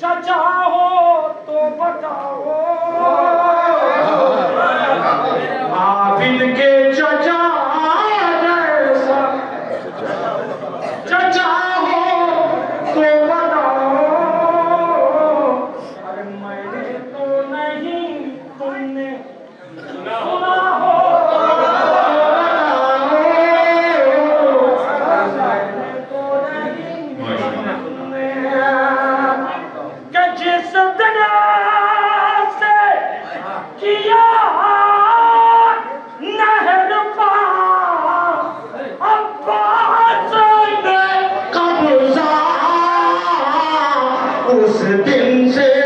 चचा हो तो बताओ se piense.